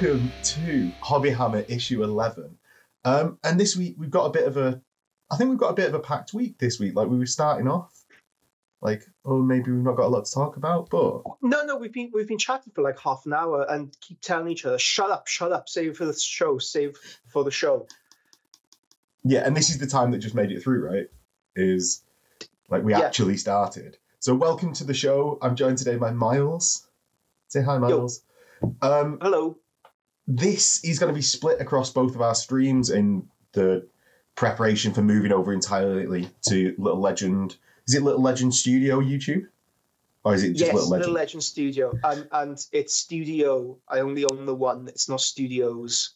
welcome to Hobby Hammer issue 11. Um, and this week we've got a bit of a, I think we've got a bit of a packed week this week. Like we were starting off, like oh maybe we've not got a lot to talk about, but No, no, we've been we've been chatting for like half an hour and keep telling each other, "Shut up, shut up, save for the show, save for the show." yeah. And this is the time that just made it through, right? Is like we Yeah. actually started. So welcome to the show. I'm joined today by Miles. Say hi, Miles. Um, Hello. This is going to be split across both of our streams in the preparation for moving over entirely to Little Legend. Is it Little Legend Studio YouTube? Or is it just yes, Little Legend? Little Legend Studio, and and it's Studio. I only own the one. It's not Studios.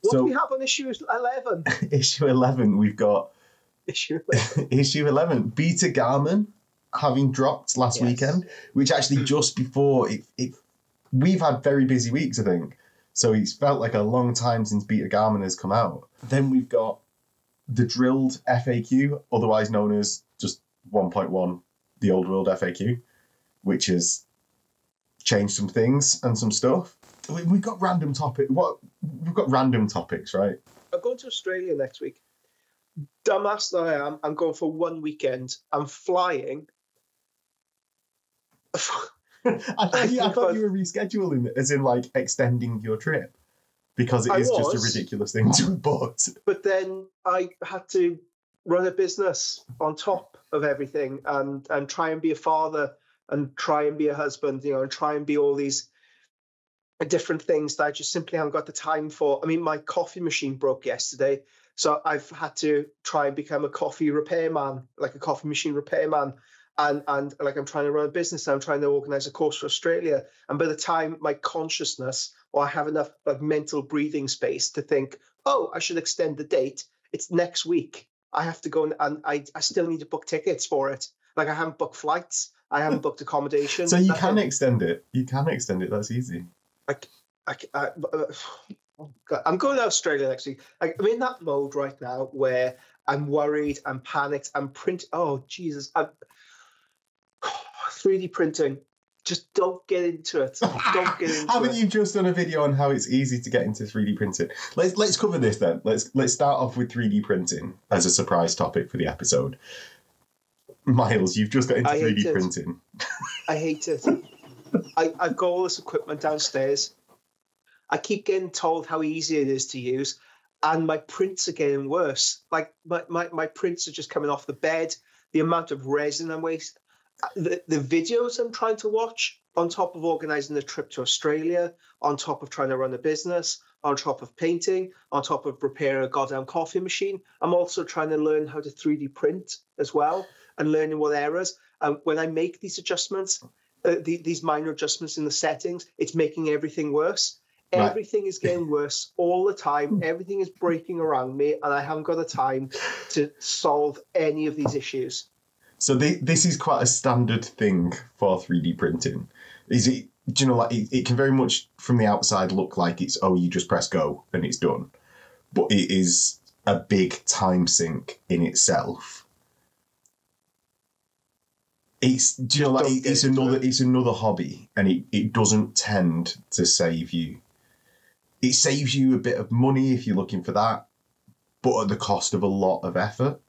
What So- do we have on issue eleven? issue 11, we've got issue. issue 11, Beta Garmon having dropped last Yes. weekend, which actually just before it, it, we've had very busy weeks, I think. So it's felt like a long time since Beta Garmon has come out. Then we've got the drilled FAQ, otherwise known as just 1.1, the old world FAQ, which has changed some things and some stuff. We- We've got random topic. What we've got random topics, right? I'm going to Australia next week. Dumbass that I am, I'm going for one weekend. I'm flying. I thought, you, I thought you were rescheduling it, as in like extending your trip, because it I is just a ridiculous thing to book. but then I had to run a business on top of everything and and try and be a father and try and be a husband, you know, and try and be all these different things that I just simply haven't got the time for. I mean, my coffee machine broke yesterday, so I've had to try and become a coffee repairman, like a coffee machine repairman. And, and like I'm trying to run a business, and I'm trying to organize a course for Australia. And by the time my consciousness or I have enough like mental breathing space to think, oh, I should extend the date. It's next week. I have to go and, and I, I still need to book tickets for it. Like I haven't booked flights. I haven't booked accommodation. So you nothing. can extend it. You can extend it. That's easy. I, c- I- uh, oh I'm going to Australia next week. I, I'm in that mode right now where I'm worried, I'm panicked, I'm print. Oh Jesus, I'm 3D printing. Just don't get into it. Don't get into Haven't it. you just done a video on how it's easy to get into 3D printing? Let's let's cover this then. Let's let's start off with 3D printing as a surprise topic for the episode. Miles, you've just got into I 3D it. printing. I hate it. I, I've got all this equipment downstairs. I keep getting told how easy it is to use, and my prints are getting worse. Like my, my, my prints are just coming off the bed. The amount of resin I'm waste. The, the videos I'm trying to watch, on top of organizing the trip to Australia, on top of trying to run a business, on top of painting, on top of repairing a goddamn coffee machine, I'm also trying to learn how to 3D print as well and learning what errors. And when I make these adjustments, uh, the, these minor adjustments in the settings, it's making everything worse. Right. Everything is getting worse all the time. Everything is breaking around me, and I haven't got the time to solve any of these issues. So thi- this is quite a standard thing for 3D printing. Is it? Do you know, like it, it can very much from the outside look like it's oh, you just press go and it's done, but it is a big time sink in itself. It's do you know like it- it's another it. it's another hobby and it, it doesn't tend to save you. It saves you a bit of money if you're looking for that, but at the cost of a lot of effort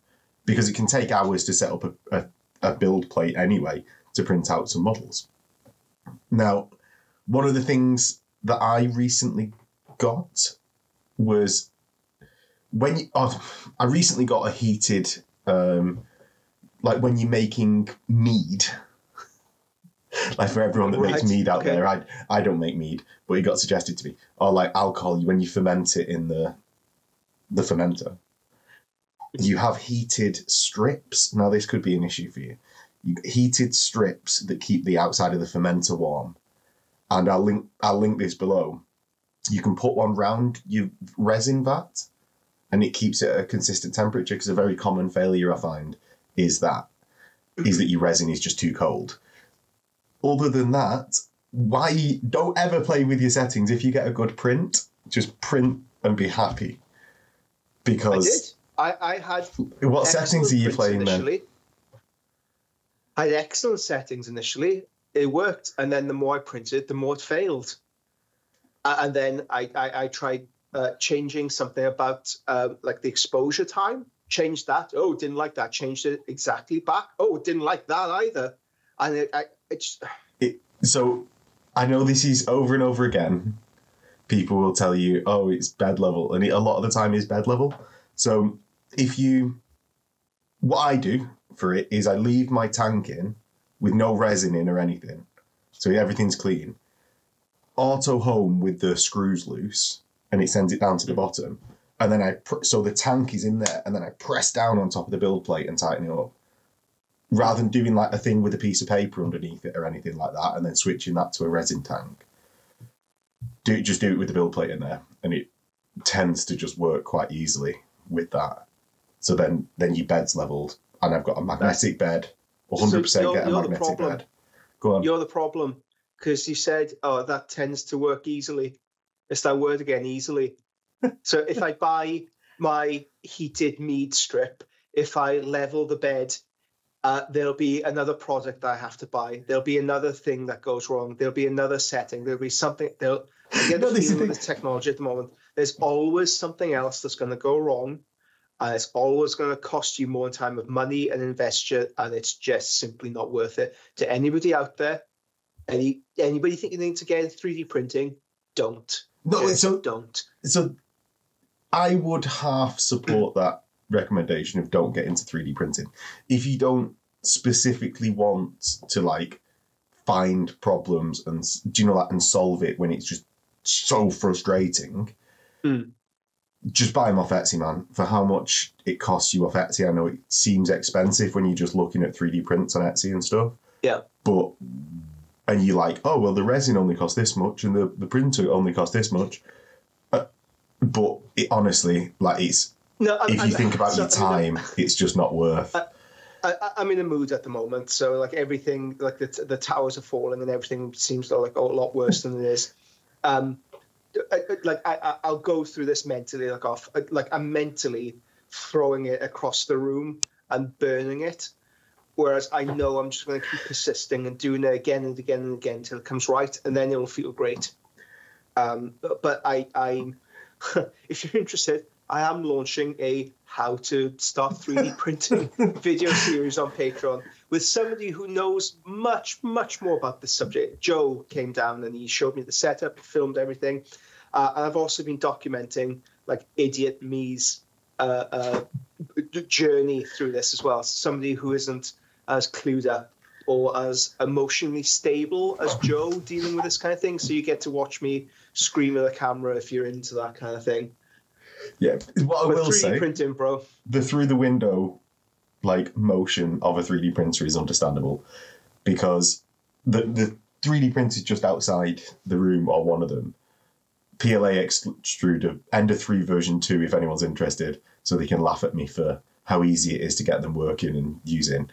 because it can take hours to set up a, a, a build plate anyway to print out some models. Now, one of the things that I recently got was when you, oh, I recently got a heated, um, like when you're making mead. like for everyone that makes mead out okay. there, I I don't make mead, but it got suggested to me. Or like alcohol when you ferment it in the the fermenter you have heated strips. Now, this could be an issue for you. you heated strips that keep the outside of the fermenter warm. And I'll link I'll link this below. You can put one round your resin vat, and it keeps it at a consistent temperature. Because a very common failure I find is that is that your resin is just too cold. Other than that, why don't ever play with your settings? If you get a good print, just print and be happy. Because. I, I had what settings are you playing prints then? I had excellent settings initially. It worked, and then the more I printed, the more it failed. And then I, I, I tried uh, changing something about uh, like the exposure time. Changed that. Oh, didn't like that. Changed it exactly back. Oh, didn't like that either. And it, I, it's So I know this is over and over again. People will tell you, "Oh, it's bed level," and it, a lot of the time is bed level. So if you, what I do for it is I leave my tank in with no resin in or anything, so everything's clean. Auto home with the screws loose, and it sends it down to the bottom. And then I pr- so the tank is in there, and then I press down on top of the build plate and tighten it up rather than doing like a thing with a piece of paper underneath it or anything like that, and then switching that to a resin tank. Do just do it with the build plate in there, and it tends to just work quite easily with that. So then, then your bed's leveled, and I've got a magnetic bed. 100 So percent you're- get a the magnetic problem. bed. Go on. you're the problem because you said, "Oh, that tends to work easily." It's that word again, easily. so if I buy my heated mead strip, if I level the bed, uh, there'll be another product that I have to buy. There'll be another thing that goes wrong. There'll be another setting. There'll be something. There'll I get No, the is feeling with this technology at the moment. There's always something else that's going to go wrong, and it's always going to cost you more in time of money and investure, and it's just simply not worth it to anybody out there. Any anybody thinking they need to get into 3D printing, don't. No, Just so don't. so I would half support that recommendation of don't get into 3D printing. If you don't specifically want to like find problems and do you know that and solve it when it's just so frustrating, Mm. Just buy them off Etsy, man. For how much it costs you off Etsy, I know it seems expensive when you're just looking at 3D prints on Etsy and stuff. Yeah. But and you're like, oh well, the resin only costs this much, and the, the printer only costs this much. Uh, but it honestly, like it's No, I'm, if you I'm- think about so, your I mean, time, it's just not worth. I, I'm in a mood at the moment, so like everything, like the the towers are falling and everything seems like a lot worse than it is. Um, like I, I- I'll go through this mentally, like off, like I'm mentally throwing it across the room and burning it, whereas I know I'm just going to keep persisting and doing it again and again and again until it comes right, and then it'll feel great. Um, but, but I, I, if you're interested, I am launching a how to start 3D printing video series on Patreon with somebody who knows much, much more about this subject. Joe came down and he showed me the setup, filmed everything. Uh, and I've also been documenting like idiot me's uh, uh, journey through this as well. Somebody who isn't as clued up or as emotionally stable as Joe dealing with this kind of thing. So you get to watch me scream at the camera if you're into that kind of thing. Yeah, what I But will 3D say, printing, bro. the through the window like motion of a 3D printer is understandable because the the 3D printer is just outside the room or one of them. PLA extruder Ender 3 version 2 if anyone's interested so they can laugh at me for how easy it is to get them working and using.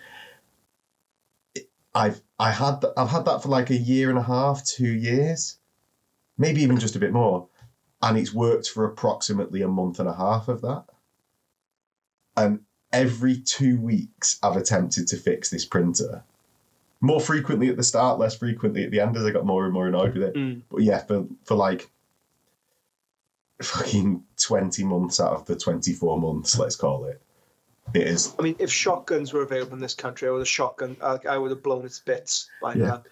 I've I had th- I've had that for like a year and a half, 2 years. Maybe even just a bit more and it's worked for approximately a month and a half of that. And every two weeks, I've attempted to fix this printer. More frequently at the start, less frequently at the end, as I got more and more annoyed with it. Mm. But yeah, for for like fucking twenty months out of the twenty four months, let's call it, it is. I mean, if shotguns were available in this country, I would have shotgun. I, I would have blown its bits by Yeah. now.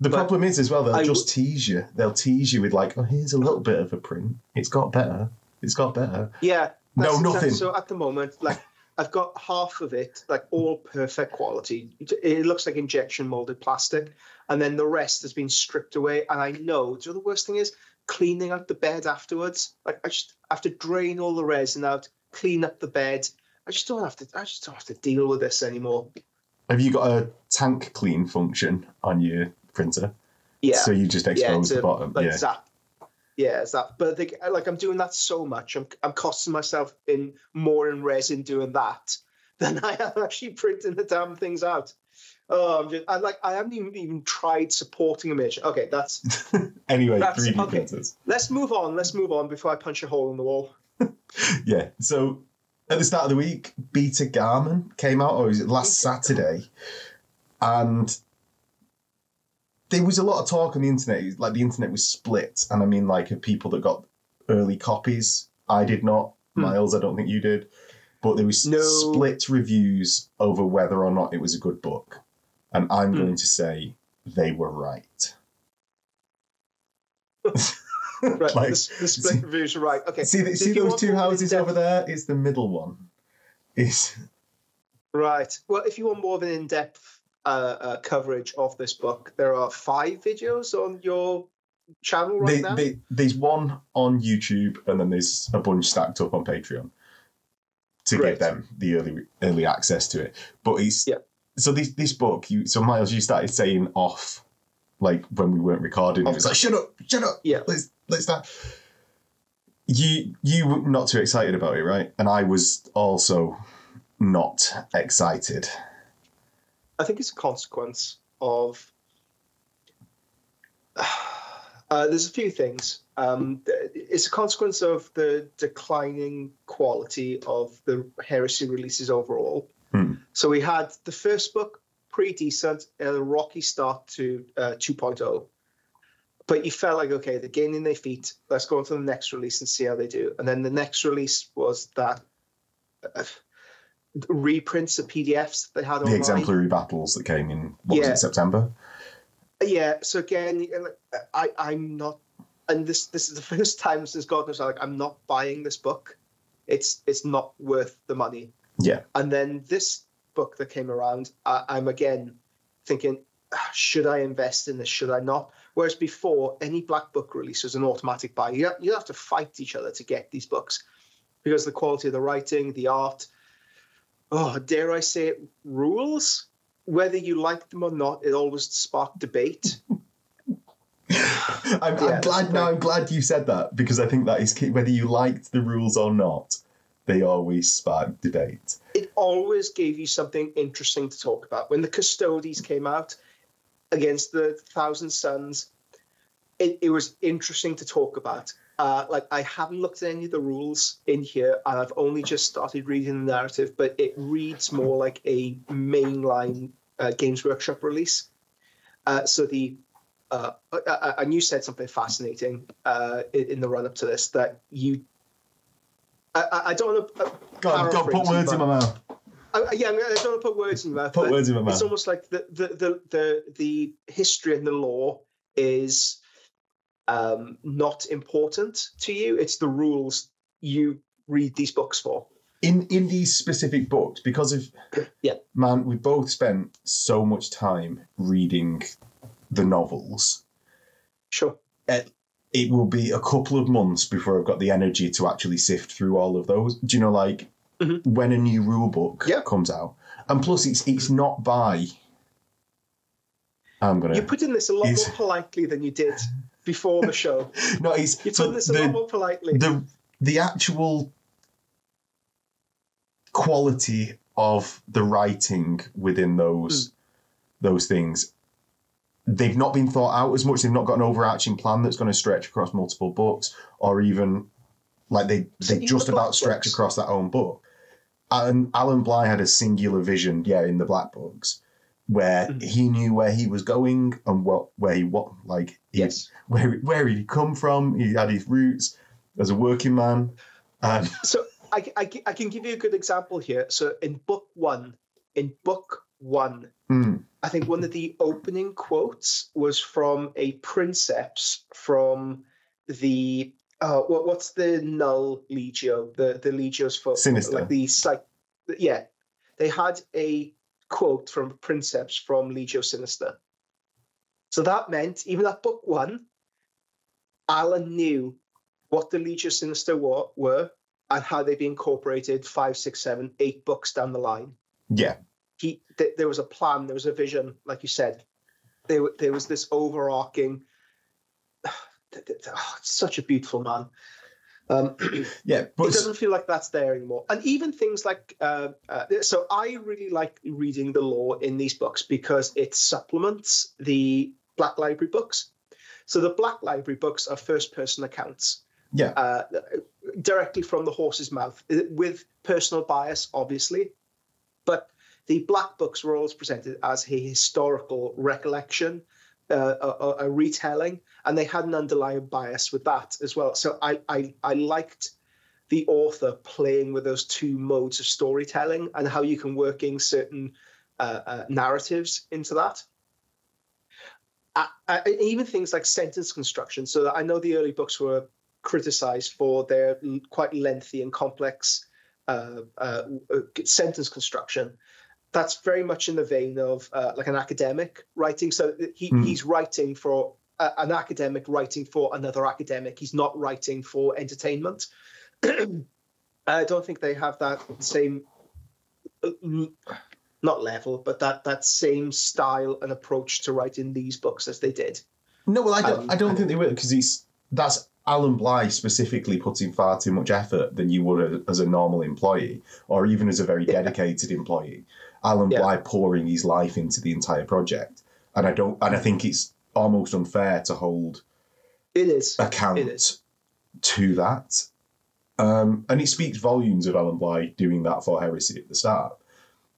The But problem is as well, they'll I just tease you. They'll tease you with like, oh, here's a little bit of a print. It's got better. It's got better. Yeah. No, exactly- nothing. So at the moment, like I've got half of it, like all perfect quality. It- It looks like injection molded plastic, and then the rest has been stripped away. And I know. Do you know the worst thing is cleaning out the bed afterwards? Like I just have to drain all the resin out, clean up the bed. I just don't have to. I just don't have to deal with this anymore. Have you got a tank clean function on your printer? Yeah. So you just yeah, expose it's the bottom. like yeah. zap. Yeah, it's that. But they, like I'm doing that so much, I'm I'm costing myself in more in resin doing that than I am actually printing the damn things out. Oh, I'm just I like I haven't even, even tried supporting a image. Okay, that's anyway, That's- 3D okay. printers. let's move on. Let's move on before I punch a hole in the wall. Yeah. So at the start of the week, Beta Garmon came out, or was it last Saturday? And there was a lot of talk on the internet. Like the internet was split, and I mean, like of people that got early copies. I did not, Hmm. Miles. I don't think you did, but there was No. split reviews over whether or not it was a good book, and I'm Hmm. going to say they were right. Right, Like, the, the split see- reviews are right. Okay. See, the, see those two houses over there? It's the middle one. Is Right. Well, if you want more of an in-depth uh, uh, coverage of this book, there are five videos on your channel right they, now. they, there's one on YouTube, and then there's a bunch stacked up on Patreon to Great. give them the early early access to it. But it's Yeah. So this this book. You so Miles, you started saying off like when we weren't recording. It was like shut up, shut up. Yeah. let's let's start. You you were not too excited about it, right? And I was also not excited. I think it's a consequence of. Uh, there's a few things. Um, it's a consequence of the declining quality of the heresy releases overall. So we had the first book pretty decent, a rocky start to uh, 2.0. But you felt like, okay, they're gaining their feet. Let's go on to the next release and see how they do. And then the next release was that uh, reprints of PDFs that they had The online. exemplary battles that came in what was it September? Yeah. So again, I I'm not, and this this is the first time since God knows like I'm not buying this book. It's it's not worth the money. Yeah. And then this book that came around, I, I'm again thinking, "Ah, should I invest in this? Should I not? Whereas before, any black book release was an automatic buy. You you have to fight each other to get these books because the quality of the writing, the art, oh, dare I say it, rules. Whether you like them or not, it always sparked debate. I'm, I'm glad. No, right. I'm glad you said that because I think that is key. Whether you liked the rules or not, they always spark debate. It always gave you something interesting to talk about. When the Custodes came out against the Thousand Sons, it, it was interesting to talk about. Uh, like I haven't looked at any of the rules in here, and I've only just started reading the narrative, but it reads more like a mainline uh, Games Workshop release. Uh, so the and you said something fascinating uh, in the run up to this that you. I, I- I don't want to. God, God, put words in my mouth. uh, yeah, I don't want to put words in your mouth. Put words in my mouth. It's almost like the the the the, the history and the lore is um, not important to you. It's the rules you read these books for. In in these specific books, because of Yeah. man, we both spent so much time reading the novels. Sure. It will be a couple of months before I've got the energy to actually sift through all of those. Do you know, like Mhm. when a new rule book Yeah. comes out, and plus it's it's not by. I'm gonna You're putting this a lot more politely than you did before the show. no, it's You so put this a lot more politely. the the actual quality of the writing within those those things they've not been thought out as much they've not got an overarching plan that's going to stretch across multiple books or even like they they just about stretch books. across that own book and alan Bligh had a singular vision yeah in the black books where Mhm. he knew where he was going and what where he what like he, yes. where where he'd come from. He had his roots as a working man, and So I, I, I can give you a good example here. So in book one, in book one, mm, I think one of the opening quotes was from a princeps from the uh, what, what's the null legio? The the legios for Sinister. like the psych yeah. They had a quote from princeps from legio sinister. So that meant even at book one alan knew what the legio sinister were, were and how they'd be incorporated five six seven eight books down the line. Yeah, he th- there was a plan there was a vision like you said. There, there was this overarching oh, it's such a beautiful man. Um, it yeah. But doesn't feel like that's there anymore. And even things like uh, uh, so i really like reading the lore in these books because it supplements the black library books. So the black library books are first person accounts. Yeah, uh, directly from the horse's mouth uh, with personal bias, obviously. But the black books were always presented as a historical recollection uh, a, a retelling, and they had an underlying bias with that as well. So I I, I liked the author playing with those two modes of storytelling and how you can work in certain uh, uh, narratives into that. Uh, even things like sentence construction. So I know the early books were criticized for their quite lengthy and complex uh, uh, uh, sentence construction. That's very much in the vein of like an academic writing. So he, mm. he's writing for an academic writing for another academic. He's not writing for entertainment. I don't think they have that same not level, but that that same style and approach to writing these books as they did. No, well, I don't. Um, I don't think they will because he's that's Alan Bligh specifically putting far too much effort than you would as a normal employee, or even as a very dedicated yeah. employee. Alan yeah. Bligh pouring his life into the entire project, and I don't. And I think it's almost unfair to hold it is account it is. to that. Um, and it speaks volumes of Alan Bligh doing that for Heresy at the start.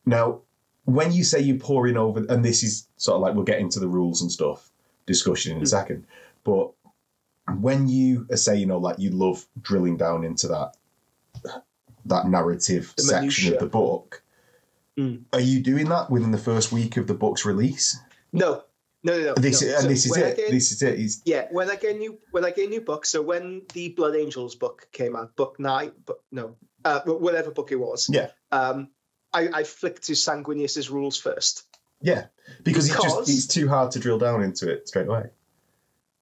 Now, when you say you pour in over, and this is sort of like we'll get into the rules and stuff discussion in a hmm. second, but when you say you know like you love drilling down into that that narrative the section of the book, mm. are you doing that within the first week of the book's release? No, no, no, no. This no. and so this is it. Get, this is it. It's... Yeah, when I get a new when I get a new book. So when the Blood Angels book came out, book nine, but no, uh, whatever book it was. Yeah. Um, I, I flicked to Sanguinius's rules first. Yeah, because, because it's just it's too hard to drill down into it straight away.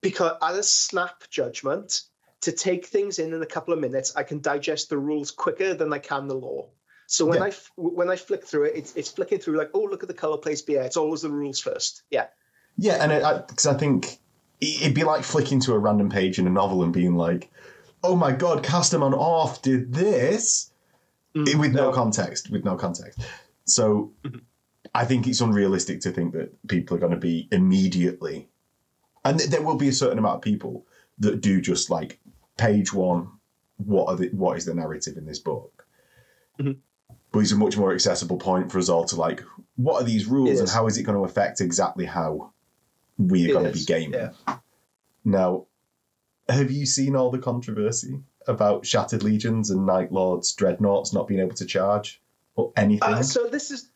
Because at a snap judgment, to take things in in a couple of minutes, I can digest the rules quicker than I can the lore. So when yeah. I when I flick through it, it's, it's flicking through like, oh, look at the color place. But yeah, it's always the rules first. Yeah. Yeah, and because I, I think it'd be like flicking to a random page in a novel and being like, oh my god, Castamon off did this mm, with no. no. context. With no context. So mm-hmm. I think it's unrealistic to think that people are going to be immediately, and there will be a certain amount of people that do just like page one. What are the, what is the narrative in this book? Mm-hmm. But it's a much more accessible point for us all to like, what are these rules and how is it going to affect exactly how we are going to be gaming? Yeah. Now, have you seen all the controversy about Shattered Legions and Night Lords, Dreadnoughts not being able to charge or anything? Uh, so this is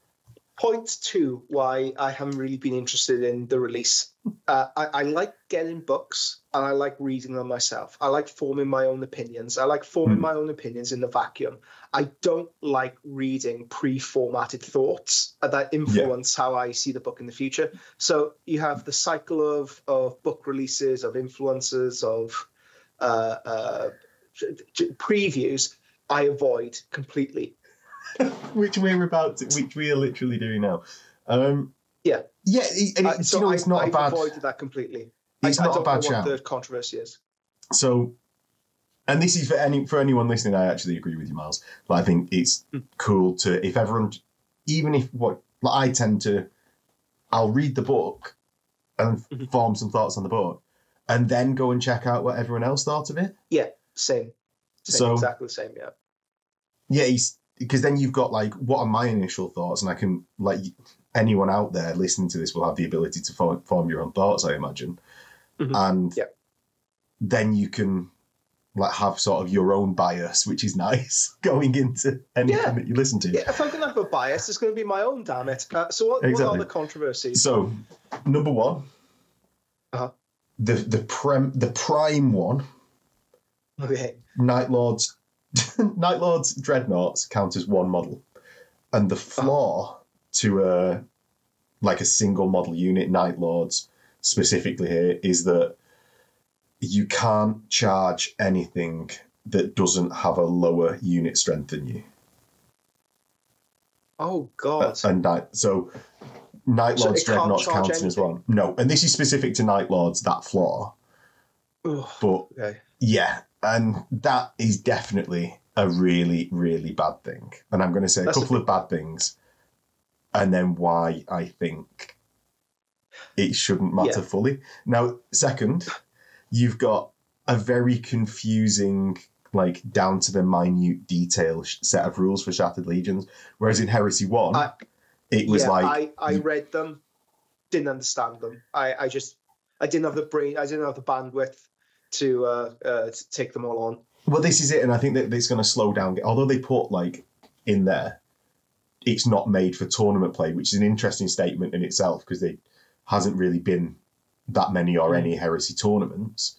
point two why I haven't really been interested in the release. Uh, I, I, like getting books and I like reading them myself. I like forming my own opinions. I like forming mm. my own opinions in the vacuum. I don't like reading pre-formatted thoughts that influence yeah. how I see the book in the future. So you have the cycle of of book releases, of influences, of uh, uh, previews I avoid completely. which we're about to, which we are literally doing now. Um, yeah, yeah, and it, so you know, it's not I, a bad. avoided that completely. It's I, not I a bad shout. the controversy is. So, and this is for any for anyone listening. I actually agree with you, Miles. But I think it's mm. cool to if everyone, even if what like I tend to, I'll read the book and mm-hmm. form some thoughts on the book, and then go and check out what everyone else thought of it. Yeah, same. same so exactly the same. Yeah. Yeah, he's because then you've got like what are my initial thoughts, and I can like anyone out there listening to this will have the ability to form, form your own thoughts, I imagine, mm-hmm. and yeah. then you can like have sort of your own bias, which is nice going into anything yeah. that you listen to. Yeah, if I'm to have a bias, it's going to be my own. Damn it! Uh, so what, exactly. what, are the controversies? So number one, uh-huh. the the prem the prime one. Okay. Night Lords Night Lord's dreadnoughts count as one model, and the flaw to a like a single model unit Night Lords specifically here is that you can't charge anything that doesn't have a lower unit strength than you. Oh God! Uh, and night so Night Lords so dreadnoughts counting as one. No, and this is specific to Night Lords that flaw. Ugh, but okay. yeah, and that is definitely a really, really bad thing. And I'm going to say That's a couple of bad things, and then why I think it shouldn't matter yeah. fully. Now, second, you've got a very confusing, like down to the minute detail set of rules for Shattered Legions, whereas in Heresy One, I, it was yeah, like I, I read them, didn't understand them. I, I just I didn't have the brain. I didn't have the bandwidth to uh, uh, to take them all on. Well, this is it, and I think that it's going to slow down. Although they put like in there, it's not made for tournament play, which is an interesting statement in itself because there hasn't really been that many or any heresy tournaments.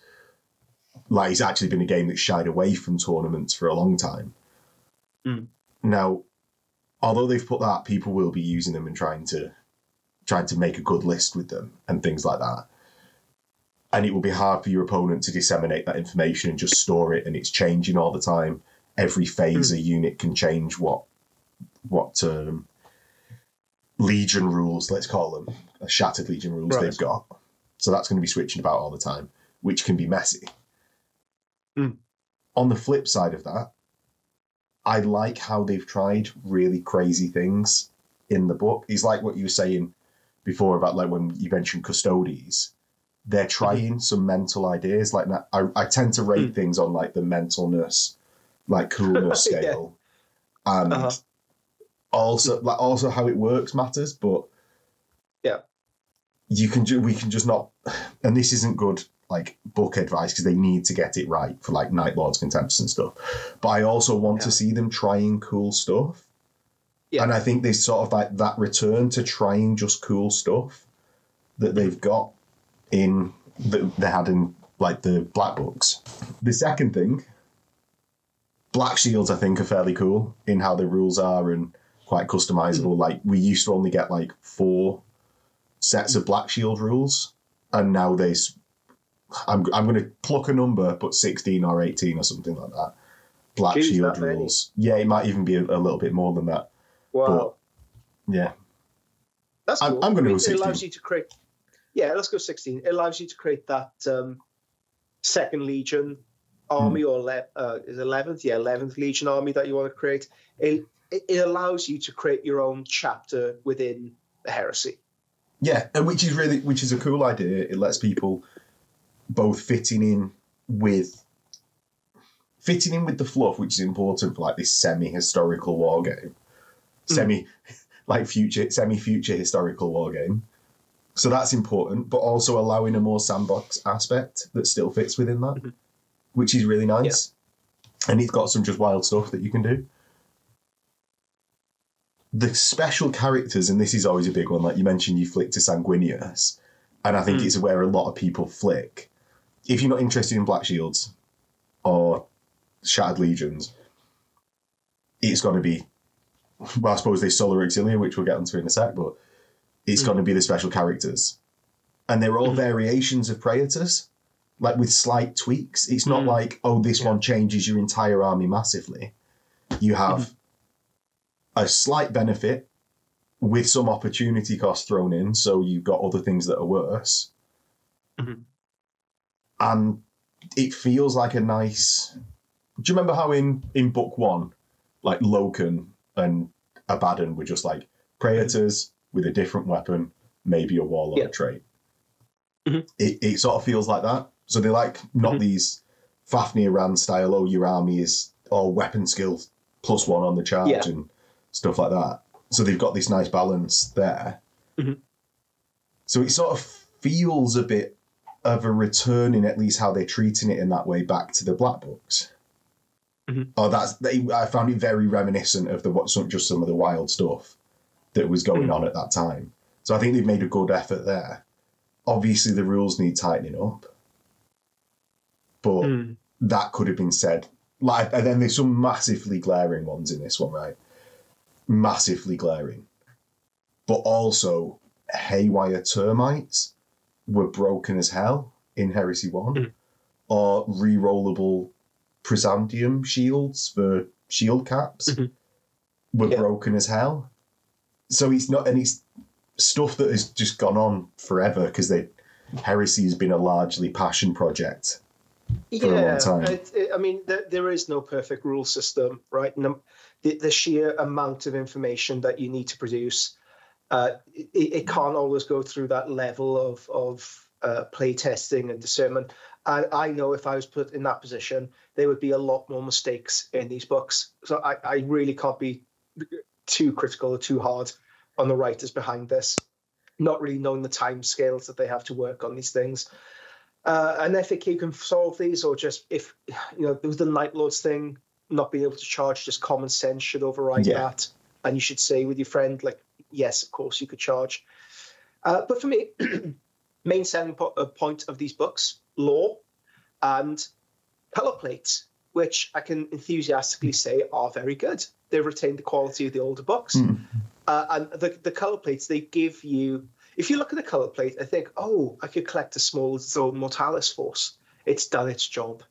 Like it's actually been a game that shied away from tournaments for a long time. Mm. Now, although they've put that, people will be using them and trying to trying to make a good list with them and things like that. And it will be hard for your opponent to disseminate that information and just store it, and it's changing all the time. Every phase Mm. a unit can change what what um, legion rules, let's call them, uh, shattered legion rules Right. they've got. So that's going to be switching about all the time, which can be messy. Mm. On the flip side of that, I like how they've tried really crazy things in the book. It's like what you were saying before about like when you mentioned Custodes. They're trying some mental ideas. Like that- I, I tend to rate Mm. things on like the mentalness, like coolness Yeah. scale, and Uh-huh. also like also how it works matters. But Yeah. you can ju- we can just not, and this isn't good like book advice because they need to get it right for like Night Lords contemptors and stuff. But I also want to see them trying cool stuff. Yeah. And I think there's sort of like that return to trying just cool stuff that they've got in that they had in like the black books. The second thing, black shields I think are fairly cool in how the rules are and quite customizable. Hmm. Like we used to only get like four sets of black shield rules, and now there's I'm I'm going to pluck a number, but sixteen or eighteen or something like that. Black Jeez, shield that many. rules. Yeah, it might even be a, a little bit more than that. Wow, Yeah. that's I'm- cool. I'm gonna go mean, It 16. allows you to create. Yeah, let's go sixteen. It allows you to create that um, second legion army Hmm. or le- uh, is eleventh? Yeah, eleventh legion army that you want to create. It, it allows you to create your own chapter within the heresy. Yeah, and which is really which is a cool idea. It lets people both fitting in with fitting in with the fluff, which is important for like this semi-historical war game, Mm. semi like future semi-future historical war game. So that's important, but also allowing a more sandbox aspect that still fits within that, Mhm. which is really nice. And he's got some just wild stuff that you can do. The special characters, and this is always a big one, like you mentioned, you flick to Sanguinius, and I think Mm. it's where a lot of people flick. If you're not interested in Black Shields or Shattered Legions, it's going to be, well, I suppose there's Solar Auxilia, which we'll get onto in a sec, but it's Mm. going to be the special characters. And they're all Mhm. variations of Praetors, like with slight tweaks. It's not Mm. like, oh, this Yeah. one changes your entire army massively. You have Mm-hmm. a slight benefit with some opportunity cost thrown in, so you've got other things that are worse. Mhm. And it feels like a nice. Do you remember how in in book one, like Loken and Abaddon were just like Praetors with a different weapon, maybe a warlord Yeah. trait. Mhm. It it sort of feels like that. So they're like not Mhm. these Fafnir Rand style. Oh, your army is all weapon skills plus one on the charge Yeah. and stuff like that. So they've got this nice balance there. Mhm. So it sort of feels a bit of a return in at least how they're treating it in that way back to the black books. Mhm. Oh, that's they, I found it very reminiscent of the what's just some of the wild stuff that was going Mm. on at that time. So I think they've made a good effort there. Obviously, the rules need tightening up, but Mm. that could have been said. Like, and then there's some massively glaring ones in this one, right? Massively glaring, but also haywire termites were broken as hell in Heresy One, Mm. or re-rollable Praesidium shields for shield caps Mhm. were Yeah. broken as hell. So it's not, and it's stuff that has just gone on forever because they Heresy has been a largely passion project for a long time. It, it, I mean, there, there is no perfect rule system, right? And the, the, sheer amount of information that you need to produce, uh, it, it can't always go through that level of of uh, play testing and discernment. And I know if I was put in that position, there would be a lot more mistakes in these books. So I, I really can't be too critical or too hard on the writers behind this. not really knowing the time scales that they have to work on these things. Uh, and if you can solve these, or just if you know, there was the Night Lords thing, not being able to charge, just common sense should override Yeah. that. And you should say with your friend, like, yes, of course you could charge. Uh, but for me, main selling po- uh, point of these books, lore and color plates, which I can enthusiastically say are very good. They've retained the quality of the older books. Hmm. Uh, and the, the color plates, they give you, if you look at the color plate, I think, oh, I could collect a small Mortalis force. It's done its job.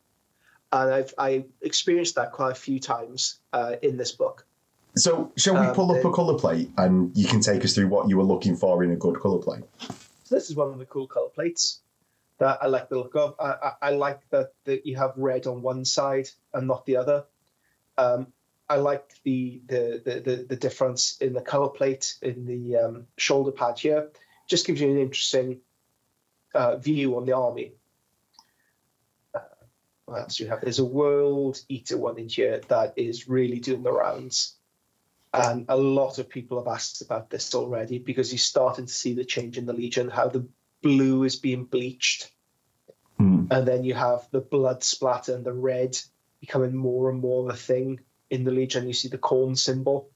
And I've I experienced that quite a few times uh, in this book. So, shall we Um, pull up a colour plate and you can take us through what you were looking for in a good colour plate? So this is one of the cool color plates that I like the look of. I, I, I like that, that you have red on one side and not the other. Um, I like the the, the the difference in the color plate in the um, shoulder pad here. Just gives you an interesting uh, view on the army. Uh, what else do you have? There's a World Eater one in here that is really doing the rounds. And a lot of people have asked about this already because you're starting to see the change in the Legion, how the blue is being bleached. Hmm. And then you have the blood splatter and the red becoming more and more of a thing in the Legion. You see the Khorne symbol.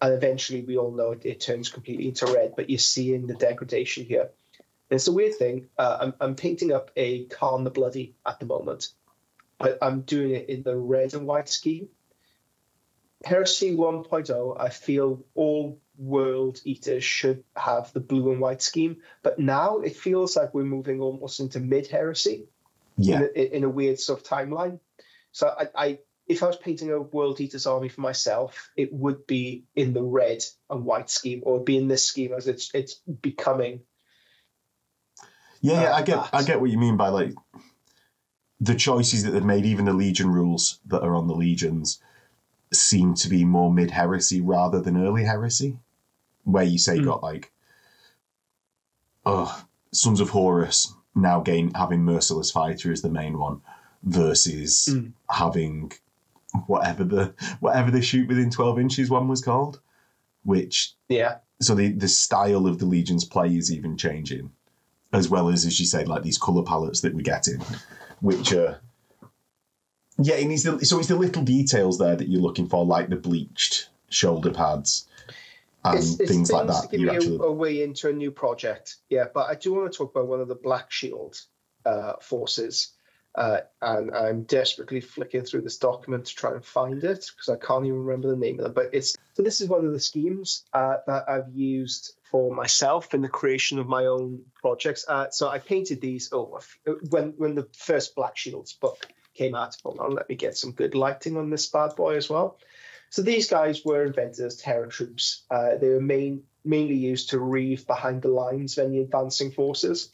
And eventually we all know it, it turns completely into red, but you're seeing the degradation here. And it's a weird thing. Uh, I'm, I'm painting up a Kharn the Bloody at the moment, but I'm doing it in the red and white scheme. Heresy 1.0, I feel all world eaters should have the blue and white scheme, but now it feels like we're moving almost into mid heresy Yeah. in, a, in a weird sort of timeline. So I, I, if I was painting a world eaters army for myself, it would be in the red and white scheme, or be in this scheme as it's it's becoming. Yeah, yeah, I get, I get what you mean by like the choices that they've made. Even the Legion rules that are on the Legions seem to be more mid heresy rather than early heresy, where you say Hmm. got like, oh, Sons of Horus now gain having Merciless Fighter as the main one versus Hmm. having whatever the whatever the shoot within twelve inches one was called, which Yeah, so the the style of the legion's play is even changing as well as as you said like these color palettes that we're getting which are yeah and it's the, so it's the little details there that you're looking for like the bleached shoulder pads and it's, it's things like to that give you actually a way into a new project. Yeah, but I do want to talk about one of the Black Shield uh, forces, uh, and I'm desperately flicking through this document to try and find it because I can't even remember the name of them. But it's so this is one of the schemes uh, that I've used for myself in the creation of my own projects. Uh, so I painted these. Oh, when when the first Black Shields book came out. Hold on, let me get some good lighting on this bad boy as well. So these guys were invented as terror troops. Uh, they were main, mainly used to reeve behind the lines of any advancing forces.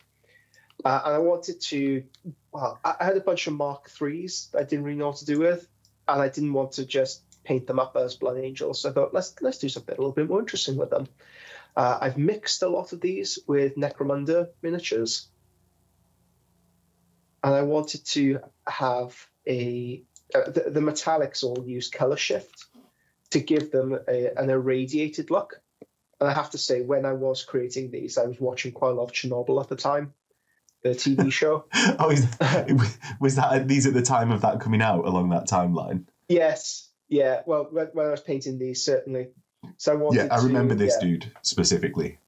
Uh, and I wanted to, well, I had a bunch of Mark threes that I didn't really know what to do with, and I didn't want to just paint them up as Blood Angels. So I thought let's let's do something a little bit more interesting with them. Uh, I've mixed a lot of these with Necromunda miniatures, and I wanted to have a uh, the, the metallics all use color shift to give them a, an irradiated look. And I have to say, when I was creating these, I was watching quite a lot of Chernobyl at the time, the TV show. oh is, was that these at the time of that coming out along that timeline yes, yeah. Well, when, when I was painting these, certainly. So I wanted. yeah i remember to, this yeah, dude specifically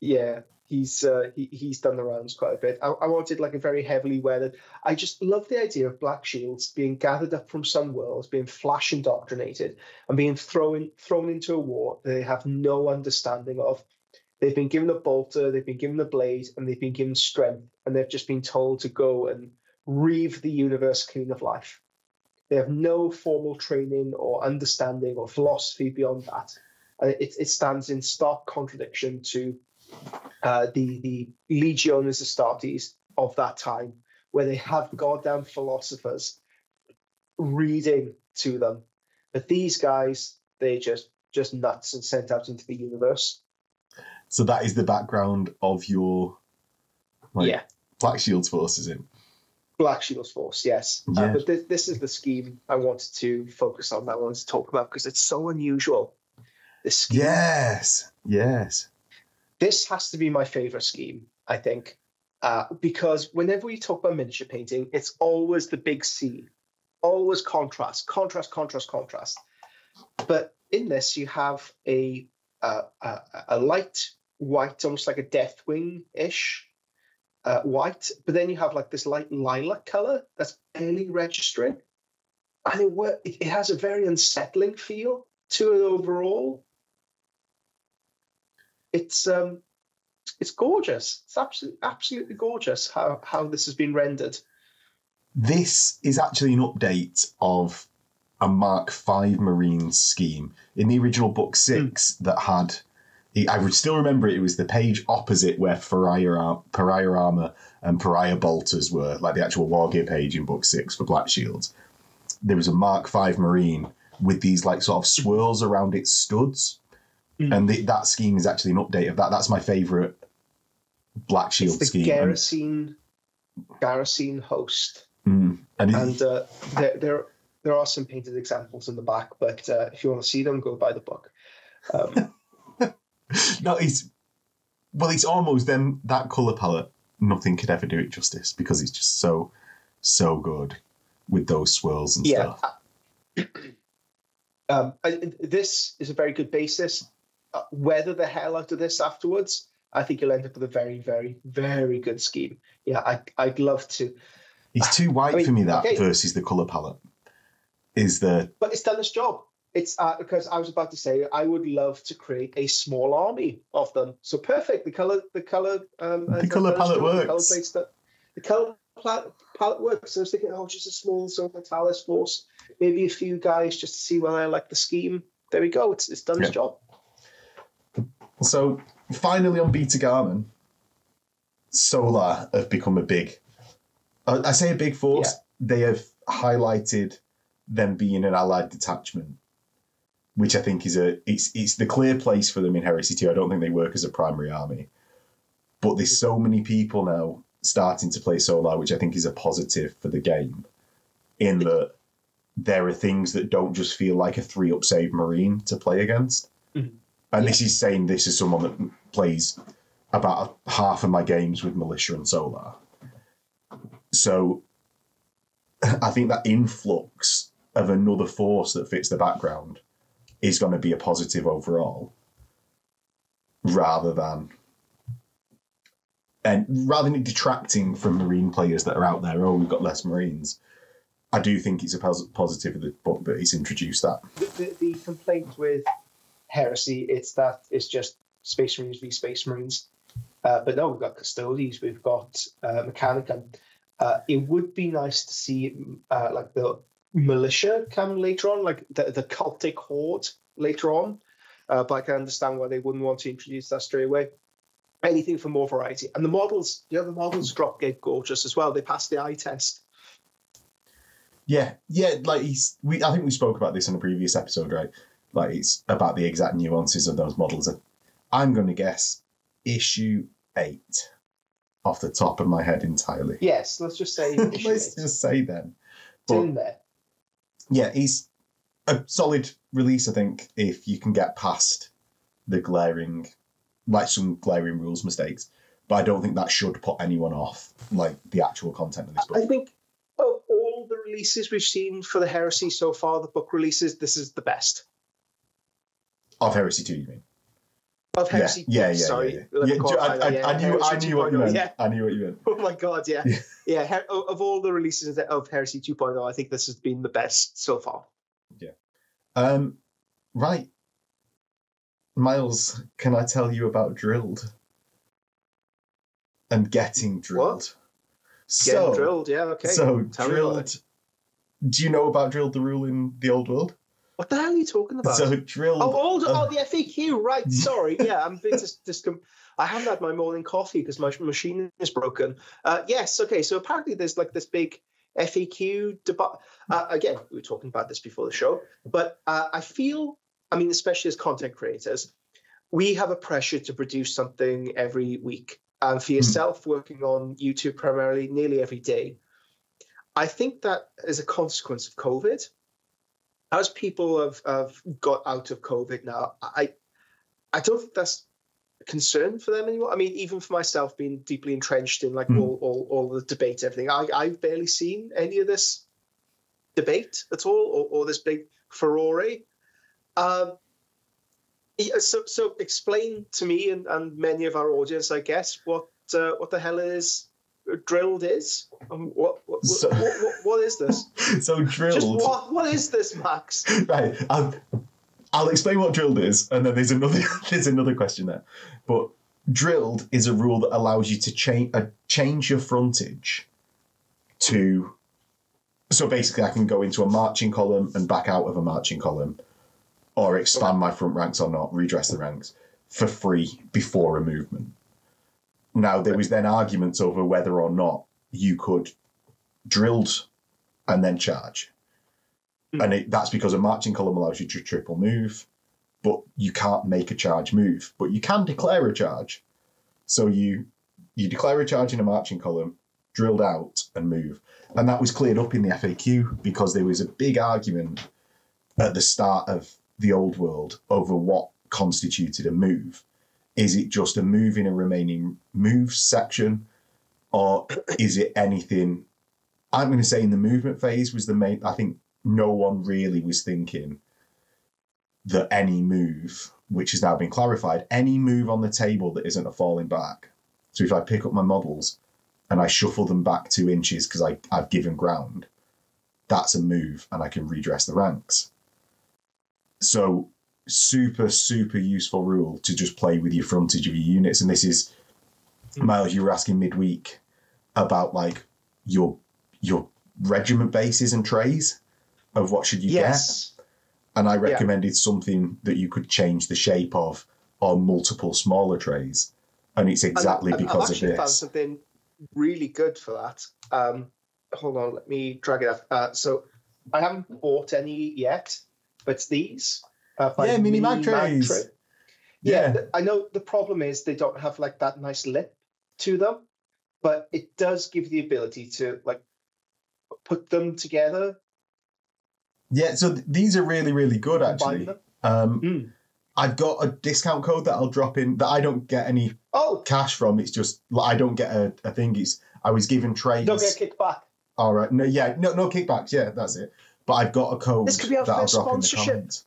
Yeah, he's uh, he, he's done the rounds quite a bit. I, I wanted like a very heavily weathered. I just love the idea of black shields being gathered up from some worlds, being flash indoctrinated, and being thrown thrown into a war they have no understanding of. They've been given a bolter, they've been given a blade, and they've been given strength, and they've just been told to go and reave the universe clean of life. They have no formal training or understanding or philosophy beyond that. And it, it stands in stark contradiction to uh, the the Legiones Astartes of that time, where they have goddamn philosophers reading to them. But these guys, they just just nuts and sent out into the universe. So that is the background of your like yeah, black shields forces in Black Shields Force, yes. Uh, but this, this is the scheme I wanted to focus on. That I wanted to talk about because it's so unusual. This scheme, yes yes this has to be my favorite scheme, I think, uh, because whenever we talk about miniature painting, it's always the big C, always contrast, contrast, contrast, contrast. But in this, you have a a, a, a light white, almost like a Deathwing ish uh, white, but then you have like this light lilac color that's barely registering, and it, it, it has a very unsettling feel to it overall. It's um, it's gorgeous. It's absolutely absolutely gorgeous how how this has been rendered. This is actually an update of a Mark V Marine scheme in the original book six mm. that had I would still remember it. It was the page opposite where Pariah, Pariah armor and Pariah bolters were, like the actual war gear page in book six for Black Shields. There was a Mark V Marine with these like sort of swirls around its studs, mm. and the, that scheme is actually an update of that. That's my favorite Black Shield it's the scheme. Garrison, Garrison host, mm. and, and uh, there, there there are some painted examples in the back, but uh, if you want to see them, go buy the book. Um, no, it's well, it's almost then that color palette. Nothing could ever do it justice because it's just so, so good with those swirls and yeah. stuff. um, this is a very good basis. Uh, weather the hell out of this afterwards, I think you'll end up with a very, very, very good scheme. Yeah, I, I'd love to. It's too white I mean, for me that okay. versus the color palette. Is the but it's done its job. It's uh, because I was about to say I would love to create a small army of them. So perfect. The color, the color, um, the color palette works. The color, the color palette, palette works. I was thinking, oh, just a small sort of Talis force, maybe a few guys just to see whether I like the scheme. There we go. It's it's done yeah. its job. So finally on Beta Garmon, Solar have become a big. I say a big force. Yeah. They have highlighted them being an allied detachment which I think is a it's it's the clear place for them in Heresy 2. I don't think they work as a primary army. But there's so many people now starting to play Solar, which I think is a positive for the game. In that there are things that don't just feel like a three up save Marine to play against. Mm-hmm. And yeah. this is saying this is someone that plays about half of my games with Militia and Solar. So I think that influx of another force that fits the background is going to be a positive overall rather than and rather than detracting from marine players that are out there oh we've got less marines. I do think it's a positive that he's introduced that. The, the, the complaint with heresy it's that it's just space marines v space marines. Uh, but no we've got custodes we've got uh, mechanicum. Uh, it would be nice to see uh, like the militia come later on, like the, the cultic horde later on. Uh, but I can understand why they wouldn't want to introduce that straight away. Anything for more variety. And the models, the other models drop get gorgeous as well. They passed the eye test. Yeah, yeah, like he's we I think we spoke about this in a previous episode, right? Like it's about the exact nuances of those models. I'm gonna guess issue eight off the top of my head entirely. Yes, let's just say let's just say then. But, in there yeah, he's a solid release, I think, if you can get past the glaring, like some glaring rules mistakes. But I don't think that should put anyone off, like the actual content of this book. I think of all the releases we've seen for the Heresy so far, the book releases, this is the best. Of Heresy 2, you mean? Of Heresy yeah, yeah, yeah, sorry. Yeah, yeah. yeah I, I, I, knew, I knew what you meant. Yeah. I knew what you meant. Oh my god, yeah. yeah, Her- of all the releases of Heresy 2.0, I think this has been the best so far. Yeah. Um, right. Miles, can I tell you about Drilled? And getting drilled. What? So, getting drilled, yeah, okay. So, tell Drilled. Do you know about Drilled the rule in the old world? What the hell are you talking about? So drilled. Oh, old, oh, the FAQ, right? Sorry, yeah, I'm just, just I haven't had my morning coffee because my machine is broken. Uh, yes, okay. So apparently there's like this big FAQ debate. Uh, again, we were talking about this before the show, but uh, I feel, I mean, especially as content creators, we have a pressure to produce something every week. And for hmm. yourself, mm. working on YouTube primarily nearly every day, I think that as a consequence of COVID, as people have, have got out of COVID now, I I don't think that's a concern for them anymore. I mean, even for myself, being deeply entrenched in like Mm. all, all all the debate, everything, I I've barely seen any of this debate at all, or, or this big furore. Um, yeah, so so explain to me and, and many of our audience, I guess, what uh, what the hell is drilled is. Um, what, what, So- what, what what is this? So Just drilled. what what is this, Max? right. I'll, I'll explain what drilled is, and then there's another there's another question there. But drilled is a rule that allows you to change uh, change your frontage to. So basically, I can go into a marching column and back out of a marching column, or expand my front ranks or not, redress the ranks for free before a movement. Now there was then arguments over whether or not you could drilled and then charge hmm. and it, that's because a marching column allows you to triple move, but you can't make a charge move. But you can declare a charge. So you you declare a charge in a marching column, drilled out, and move. And that was cleared up in the FAQ because there was a big argument at the start of the old world over what constituted a move. Is it just a move in a remaining move section, or is it anything? I'm going to say in the movement phase was the main. I think no one really was thinking that any move, which has now been clarified, any move on the table that isn't a falling back. So if I pick up my models and I shuffle them back two inches because I've given ground, that's a move and I can redress the ranks. So super, super useful rule to just play with your frontage of your units. And this is hmm. Miles, you were asking midweek about like your your regiment bases and trays of what should you Yes. get. And I recommended something that you could change the shape of on multiple smaller trays. And it's exactly and because I've of actually found something really good for that. Um, hold on, let me drag it up. Uh, so I haven't bought any yet, but these. Uh, Yeah, mini mag trays. Tray. Yeah, Yeah. th- I know the problem is they don't have like that nice lip to them, but it does give the ability to like put them together, Yeah, so th- these are really, really good actually. Um, Mm. I've got a discount code that I'll drop in that I don't get any Oh, cash from. It's just like, I don't get a, a thing. It's I was given trays. don't get a kickback. All right. No, yeah, no, no kickbacks. Yeah, that's it. But I've got a code This could be our that I'll first drop in the sponsorship. comments.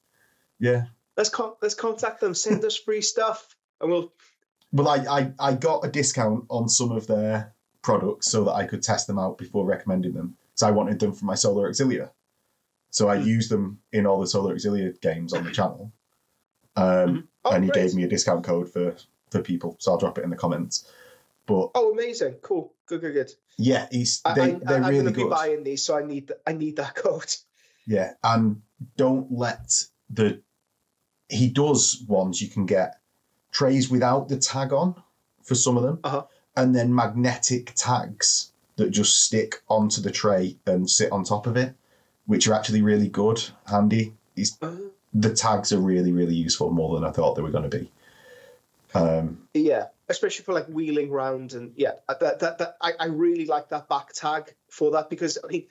Yeah. Let's con- let's contact them. Send us free stuff, and we'll. Well, I, I I got a discount on some of their products so that I could test them out before recommending them. So I wanted them for my Solar Auxilia. So I Hmm. used them in all the Solar Auxilia games on the channel. Um, Oh, and he great. gave me a discount code for for people, so I'll drop it in the comments. But Oh, amazing! Cool, good, good, good. yeah, he's they I, they're I'm really going to be good. buying these, so I need I need that code. Yeah, and don't let the he does ones you can get trays without the tag on for some of them, Uh-huh. and then magnetic tags that just stick onto the tray and sit on top of it, which are actually really good, handy. He's, the tags are really really useful more than I thought they were going to be. Um, Yeah, especially for like wheeling round and yeah, uh, that that, that I, I really like that back tag for that because I mean,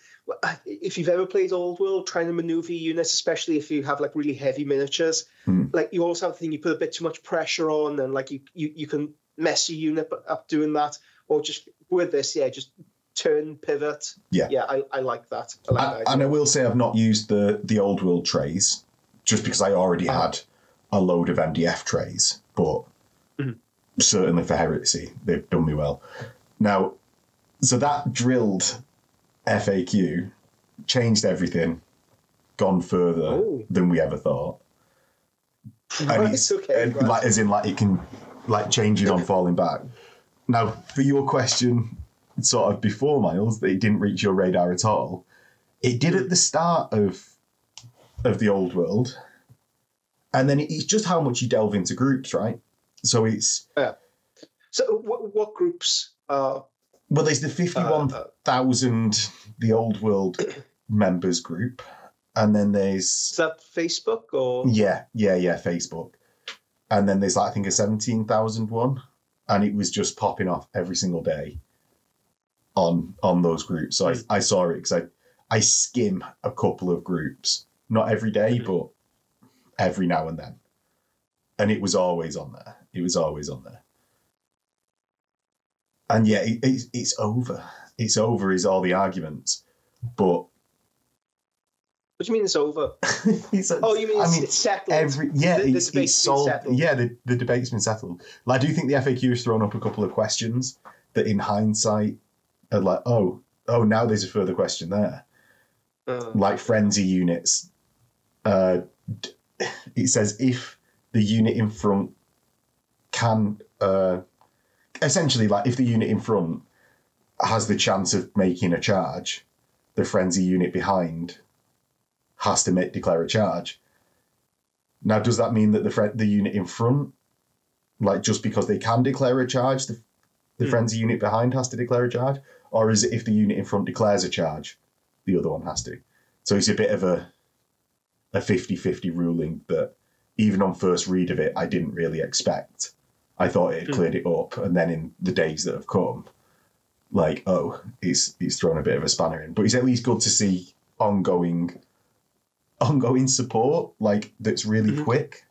if you've ever played Old World, trying to maneuver your units, especially if you have like really heavy miniatures, Hmm. like you also have the thing you put a bit too much pressure on and like you you, you can mess your unit up doing that, or just with this, yeah, just turn pivot. Yeah. yeah, I, I like that. I like and, that. and I will say I've not used the the old world trays just because I already Uh-huh. had a load of MDF trays, but Mhm. certainly for heresy they've done me well. Now, so that drilled FAQ changed everything, gone further Oh. than we ever thought. And it's- okay, and right. like as in like it can like change it on falling back. Now, for your question, sort of before Miles, that it didn't reach your radar at all. It did at the start of of the old world, and then it's just how much you delve into groups, right? So it's yeah. So what what groups? Uh, well, there's the fifty-one uh, thousand the old world members group, and then is there's that Facebook or? yeah, yeah, yeah, Facebook, and then there's like I think a seventeen thousand one, and it was just popping off every single day on on those groups. So I, mm. I saw it because I I skim a couple of groups, not every day, mm-hmm. but every now and then. and it was always on there. It was always on there. And yeah, it, it's it's over. It's over. Is all the arguments, but What do you mean it's over? it's, Oh, you mean I it's, mean, it's settled? every yeah, The- the it's, debate's been it's solved. settled. Yeah, the, the debate's been settled. Like, I do think the FAQ has thrown up a couple of questions that, in hindsight, are like, oh, oh, now there's a further question there. Uh, Like frenzy units. Uh, it says if the unit in front can, uh, essentially, like if the unit in front has the chance of making a charge, the frenzy unit behind has to make declare a charge. Now, does that mean that the fre- the unit in front, like just because they can declare a charge, the, the Hmm. frenzy unit behind has to declare a charge, or is it if the unit in front declares a charge, the other one has to? So it's a bit of a a 50-50 ruling that even on first read of it, I didn't really expect. I thought it had Hmm. cleared it up, and then in the days that have come, like oh, it's it's thrown a bit of a spanner in. But it's at least good to see ongoing ongoing support, like that's really Mhm. quick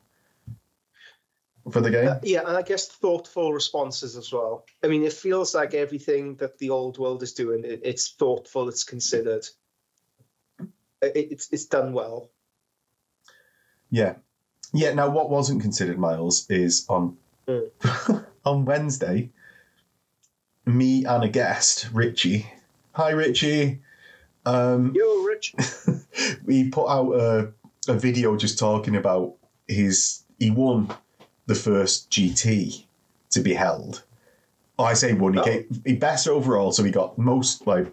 for the game. Uh, yeah, and I guess thoughtful responses as well. I mean, it feels like everything that the old world is doing, it, it's thoughtful, it's considered, it, it's it's done well. Yeah. Yeah, now what wasn't considered, Miles, is on on Wednesday, me and a guest, Richie. Hi Richie. Um Yo, Rich. we put out a, a video just talking about his he won the first GT to be held. I say won. He Oh. he best overall, so he got most like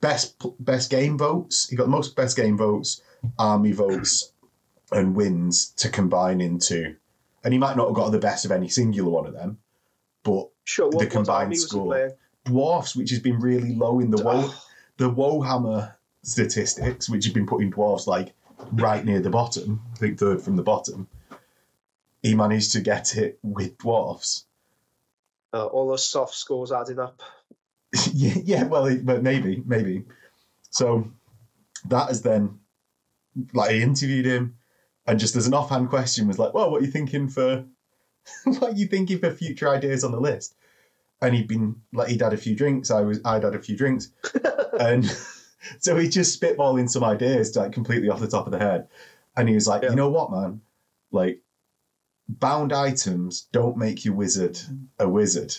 best best game votes. He got most best game votes, army votes, and wins to combine into. And he might not have got the best of any singular one of them, but Sure. What, The combined score. dwarfs, which has been really low in the Oh, the Woehammer statistics, which have been putting dwarfs like right near the bottom, I think third from the bottom, he managed to get it with dwarfs. uh, all those soft scores adding up. yeah, yeah, well, it, but maybe, maybe. So that is then like I interviewed him, and just as an offhand question was like, "Well, what are you thinking for? what are you thinking for future ideas on the list?" And he'd been like, he'd had a few drinks. I was, I'd had a few drinks, and so he just spitballing some ideas like completely off the top of the head. And he was like, Yeah. "You know what, man? Like, bound items don't make your wizard a wizard."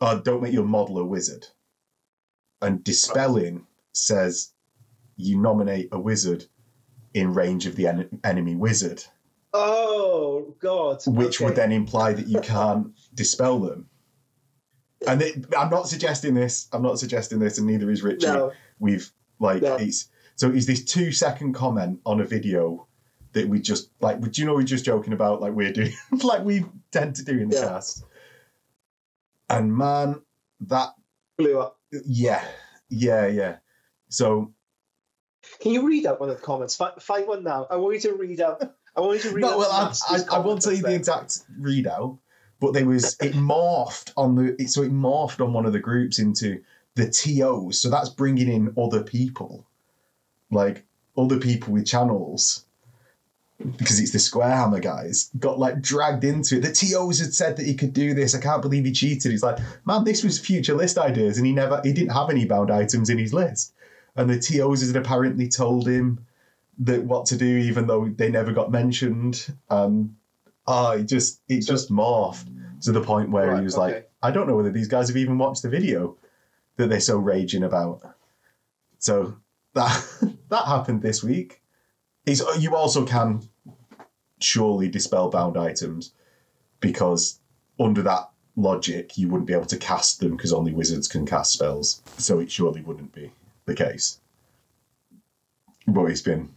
uh, don't make your model a wizard. And dispelling says you nominate a wizard in range of the en- enemy wizard, Oh God! which Okay. would then imply that you can't dispel them. And it, I'm not suggesting this. I'm not suggesting this, and neither is Richie. no. We've like No. it's so is this two second comment on a video that we just like. Do you know we're just joking about like we're doing like we tend to do in the Yeah. past. And man, that blew up. Yeah, yeah, yeah. So Can you read out one of the comments? Find, find one now. I want you to read out. I want you to read no, out. well, I, I, I won't tell you the exact readout, but there was it morphed on the it, so it morphed on one of the groups into the TOs. So that's bringing in other people, like other people with channels, because it's the Squarehammer guys got like dragged into it. The TOs had said that he could do this. I can't believe he cheated. He's like, man, this was future list ideas, and he never he didn't have any bound items in his list. And the TOs had apparently told him that what to do, even though they never got mentioned. Um, ah, it just it just morphed to the point where Right, he was okay. like, I don't know whether these guys have even watched the video that they're so raging about. So that that happened this week. Is you also can surely dispel bound items because under that logic you wouldn't be able to cast them because only wizards can cast spells. So it surely wouldn't be the case. But it's been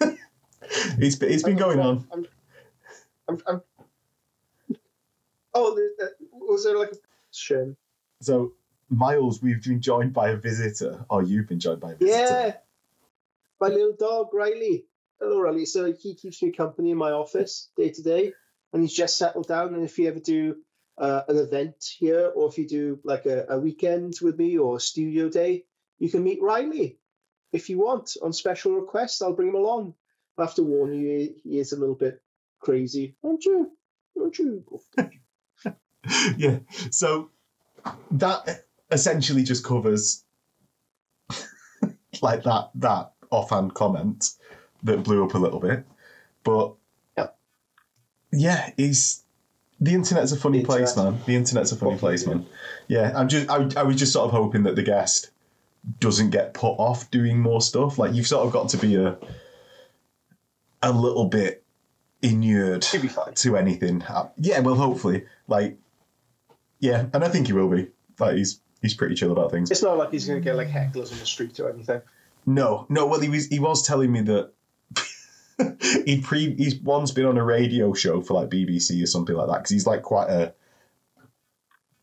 it's been, it's been going on. I'm, I'm, I'm, oh, the- the- was there like a shame? So Miles, we've been joined by a visitor, or you've been joined by a visitor. Yeah, my little dog Riley. Hello, Riley. So he keeps me company in my office day to day, and he's just settled down. And if you ever do uh, an event here, or if you do like a, a weekend with me or a studio day, you can meet Riley if you want on special request. I'll bring him along. I have to warn you, he is a little bit crazy, aren't you? Aren't you? yeah. So that essentially just covers like that that offhand comment that blew up a little bit. But Yep. yeah, he's the internet's a funny place, man. The internet's a funny place, man. Yeah, I'm just I, I was just sort of hoping that the guest doesn't get put off doing more stuff. Like you've sort of got to be a a little bit inured He'll be fine. to anything. Uh, Yeah, well, hopefully, like, yeah, and I think he will be. Like, he's he's pretty chill about things. It's not like he's going to get like hecklers on the street or anything. No, no. Well, he was he was telling me that he pre he's once been on a radio show for like BBC or something like that because he's like quite a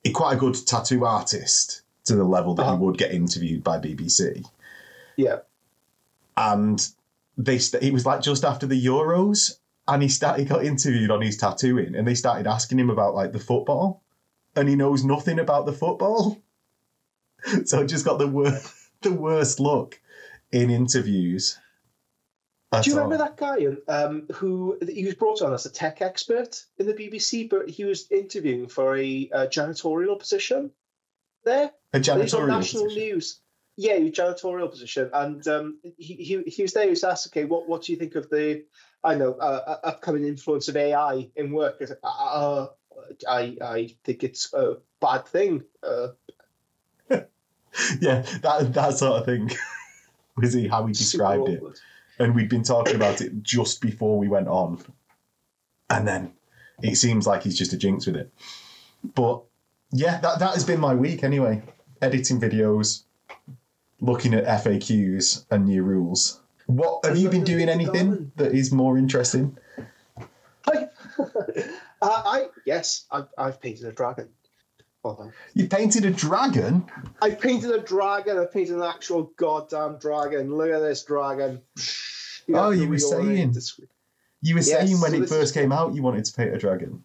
he quite a good tattoo artist to the level that Uh-huh. he would get interviewed by BBC. Yeah. and they st- it was like just after the Euros, and he started he got interviewed on his tattooing, and they started asking him about like the football, and he knows nothing about the football, so I just got the worst the worst look in interviews. Do you remember all. that guy um, who he was brought on as a tech expert in the BBC, but he was interviewing for a, uh janitorial position there? A janitorial national position. news. Yeah, he was janitorial position, and um, he, he he was there. He was asked, "Okay, what what do you think of the, I know, uh, uh, upcoming influence of AI in work?" He's like, uh, I I think it's a bad thing. Uh, Yeah, that that sort of thing. Was he how he described it? And we'd been talking about it just before we went on. And then it seems like he's just a jinx with it. But yeah, that, that has been my week anyway. Editing videos, looking at FAQs and new rules. What have you been doing anything that is more interesting? I, uh, I yes, I've, I've painted a dragon. You painted a dragon? I painted a dragon. I painted an actual goddamn dragon. Look at this dragon. Oh, you were saying. You were Yes, saying when so it first came out you wanted to paint a dragon.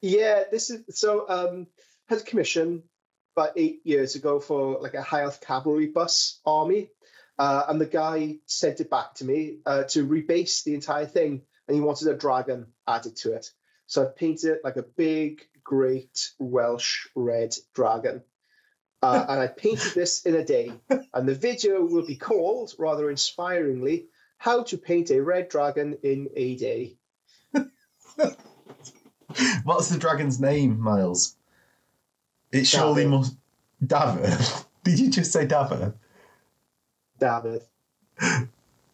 Yeah, this is so. Um, had a commission about eight years ago for like a High Elf cavalry bus army, uh, and the guy sent it back to me uh, to rebase the entire thing, and he wanted a dragon added to it. So I painted it like a big, great Welsh red dragon. Uh, and I painted this in a day. And the video will be called, rather inspiringly, How to Paint a Red Dragon in a Day. What's the dragon's name, Miles? It surely Davith. must. Davith? Did you just say Davith? David.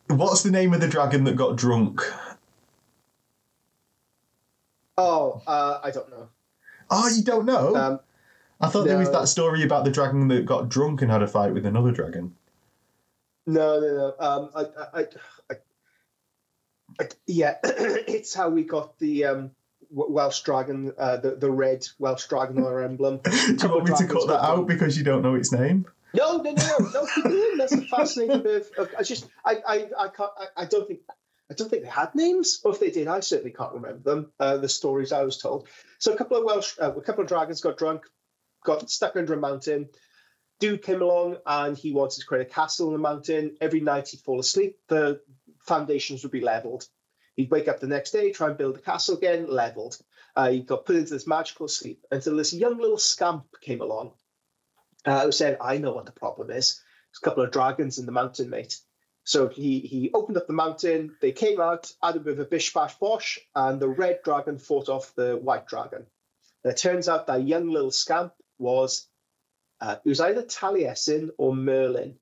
What's the name of the dragon that got drunk? Oh, uh, I don't know. Oh, you don't know? Um, I thought there was that story about the dragon that got drunk and had a fight with another dragon. no, no, no. Um, I, I, I, I, yeah, it's how we got the um, Welsh dragon, uh, the the red Welsh dragon on our emblem. Do you want me to cut that out because you don't know its name? No, no, no, no, no. Keep. That's a fascinating bit. Of- I just, I, I, I can't. I, I don't think. I don't think they had names, or if they did, I certainly can't remember them. Uh, the stories I was told. So a couple of Welsh, uh, a couple of dragons got drunk, got stuck under a mountain. Dude came along and he wanted to create a castle in the mountain. Every night he'd fall asleep, the foundations would be leveled. He'd wake up the next day, try and build the castle again, leveled. Uh, he got put into this magical sleep until this young little scamp came along uh, who said, I know what the problem is. There's a couple of dragons in the mountain, mate. So he he opened up the mountain, they came out, had a bit of a bish bash bosh, and the red dragon fought off the white dragon. And it turns out that young little scamp was uh, it was either Taliesin or Merlin.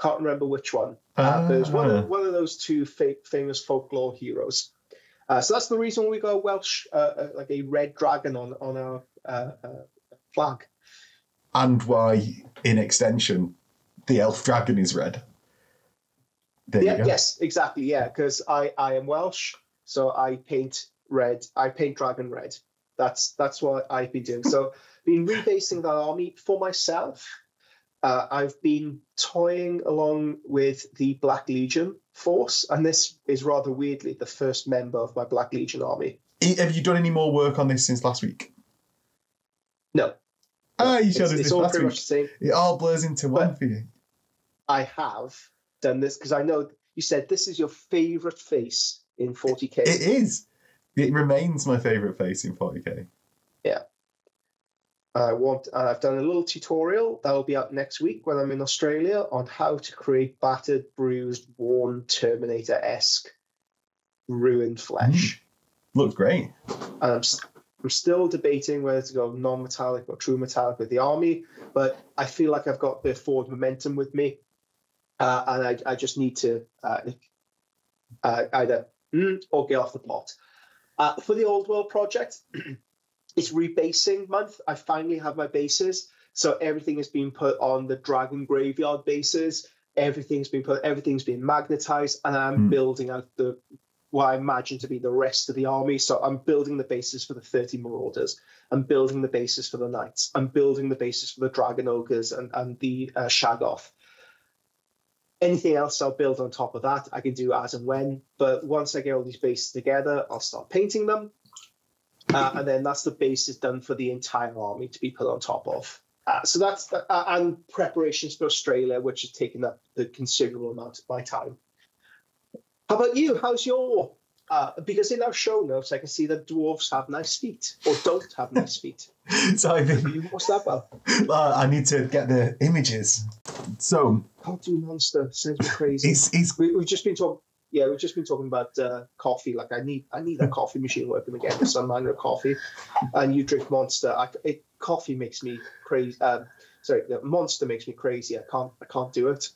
Can't remember which one. Uh, but it was one Ah. of, one of those two fa- famous folklore heroes. Uh, so that's the reason we got a Welsh, uh, uh, like a red dragon on on our uh, uh, flag. And why, in extension, the elf dragon is red. There yeah, yes, exactly. Yeah, because I I am Welsh, so I paint red. I paint dragon red. That's that's what I've been doing. So been rebasing that army for myself. Uh, I've been toying along with the Black Legion force, and this is rather weirdly the first member of my Black Legion army. Have you done any more work on this since last week? No, Ah, you it's, showed us it's this all last pretty week. much the same. It all blurs into one for you. I have done this because I know you said this is your favorite face in 40k. It is. It remains my favourite face in 40k. I want. I've done a little tutorial that'll be out next week when I'm in Australia on how to create battered, bruised, worn Terminator esque ruined flesh. Mm. Looks great. And I'm, s- I'm still debating whether to go non metallic or true metallic with the army, but I feel like I've got the forward momentum with me. Uh, and I, I just need to uh, uh, either mm, or get off the pot. Uh, for the Old World project, it's rebasing month. I finally have my bases. So everything has been put on the Dragon Graveyard bases. Everything's been put, everything's been magnetized, and I'm Hmm. building out the what I imagine to be the rest of the army. So I'm building the bases for the 30 Marauders. I'm building the bases for the Knights. I'm building the bases for the Dragon Ogres and, and the uh, Shaggoth. Anything else I'll build on top of that, I can do as and when. But once I get all these bases together, I'll start painting them. Uh, and then that's the basis done for the entire army to be put on top of. Uh, so that's uh, and preparations for Australia, which has taken up the considerable amount of my time. How about you? How's your? Uh, because in our show notes, I can see that dwarves have nice feet or don't have nice feet. So I think What's that about? uh, I need to get the images. So Cartoon monster sends me crazy. it's it's we, we've just been talking. Yeah, we've just been talking about uh, coffee. Like I need, I need a coffee machine working again. for Some manner of coffee, and you drink Monster. I, it, coffee makes me crazy. Um, sorry, the Monster makes me crazy. I can't, I can't do it.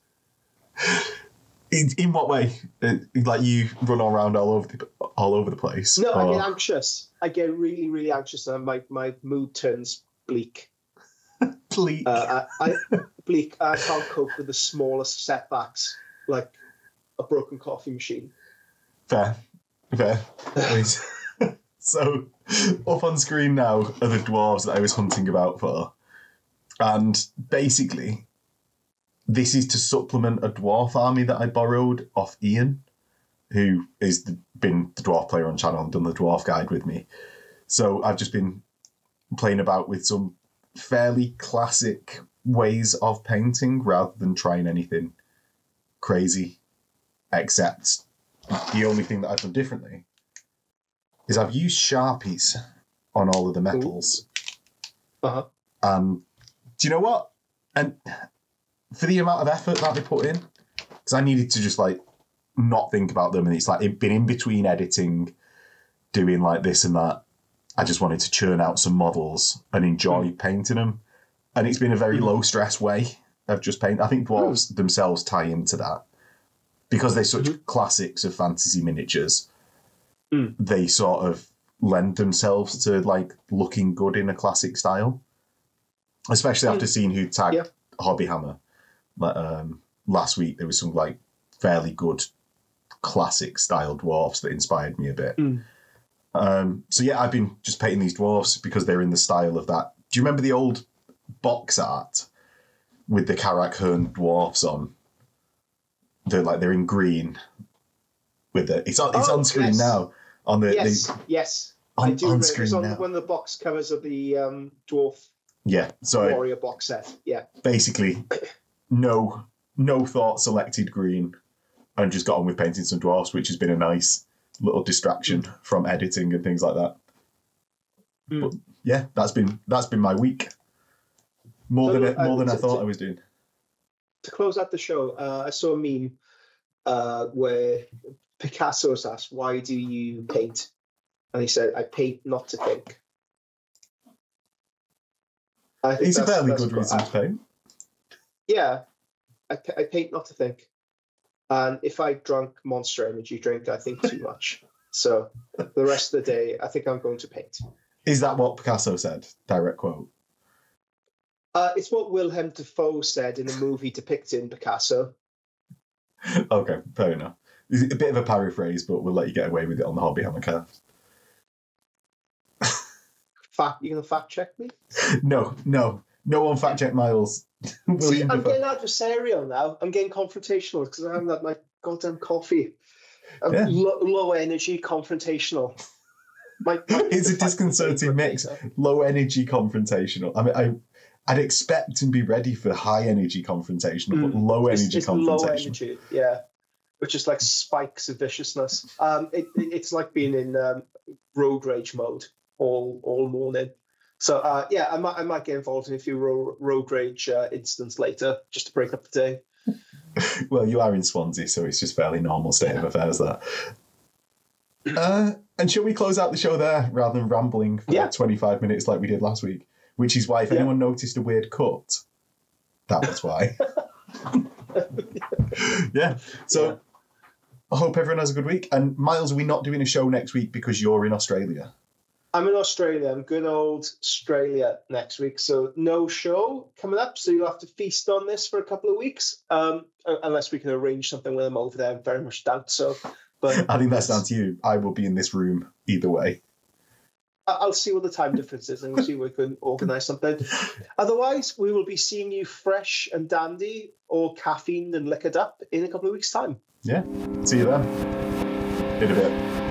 In, in what way? Uh, like you run around all over the all over the place? No, I get anxious. I get really, really anxious, and my my mood turns bleak. Please. Uh, I, I bleak. I can't cope with the smallest setbacks, like a broken coffee machine. Fair. Fair. So, up on screen now are the dwarves that I was hunting about for. And basically, this is to supplement a dwarf army that I borrowed off Ian, who has been the dwarf player on channel and done the dwarf guide with me. So, I've just been playing about with some fairly classic ways of painting rather than trying anything crazy, except the only thing that I've done differently is I've used Sharpies on all of the metals. Uh-huh. Um, do you know what? And for the amount of effort that I put in, because I needed to just like not think about them, and it's like it been in between editing, doing like this and that. I just wanted to churn out some models and enjoy painting them, and it's been a very Mm. low stress way of just paint. I think dwarves themselves tie into that because they're such Mhm. classics of fantasy miniatures. Mm. They sort of lend themselves to like looking good in a classic style, especially after seeing who tagged Yeah. Hobby Hammer um, last week. There was some like fairly good classic style dwarfs that inspired me a bit. Mm. Um, so yeah, I've been just painting these dwarfs because they're in the style of that. Do you remember the old box art with the Karak Hirn dwarfs on? They're like they're in green with the it's on it's Oh, on screen yes. now on the, Yes, the yes. I on, do on remember it's on now. one of the box covers of the um, Dwarf Yeah, so Warrior box set. Yeah. basically no no thought selected green and just got on with painting some dwarfs, which has been a nice little distraction from editing and things like that. Mm. But yeah, that's been that's been my week. More than I- uh, more than I thought to- I was doing. To close out the show, uh, I saw a meme uh, where Picasso was asked, "Why do you paint?" And he said, "I paint not to think." I think It's a fairly good reason to paint. Yeah, I, I paint not to think. And if I drunk Monster Energy drink, I think too much. So the rest of the day, I think I'm going to paint. Is that what Picasso said? Direct quote. Uh, it's what Wilhelm Dafoe said in a movie depicting Picasso. Okay, fair enough. It's a bit of a paraphrase, but we'll let you get away with it on the Hobby Hammer cast. Fact, you gonna fact check me? No, no, no one fact check Miles. See, I'm getting adversarial now. I'm getting confrontational because I haven't had my goddamn coffee. I'm Yeah. lo- low energy, confrontational. My, my- It's a disconcerting mix. low energy confrontational. I mean, I, I'd expect and be ready for high energy confrontational, but Mm. low It's energy just low energy, yeah. Which is like spikes of viciousness. Um, it, it- it's like being in um, road rage mode all all morning. So uh, yeah, I might I might get involved in a few ro- road rage uh, incidents later just to break up the day. well, you are in Swansea, so it's just fairly normal state of affairs there. Uh, and shall we close out the show there rather than rambling for Yeah. 25 minutes like we did last week? Which is why, if Yeah. anyone noticed a weird cut, that was why. yeah. So Yeah. I hope everyone has a good week. And Miles, are we not doing a show next week because you're in Australia? I'm in Australia. I'm good old Australia next week. So no show coming up. So you'll have to feast on this for a couple of weeks. Um, unless we can arrange something with them over there. I very much doubt so. But I think that's down to you. I will be in this room either way. I'll see what the time difference is and we'll see if we can organise something. Otherwise, we will be seeing you fresh and dandy or caffeined and liquored up in a couple of weeks' time. Yeah. See you then. In a bit.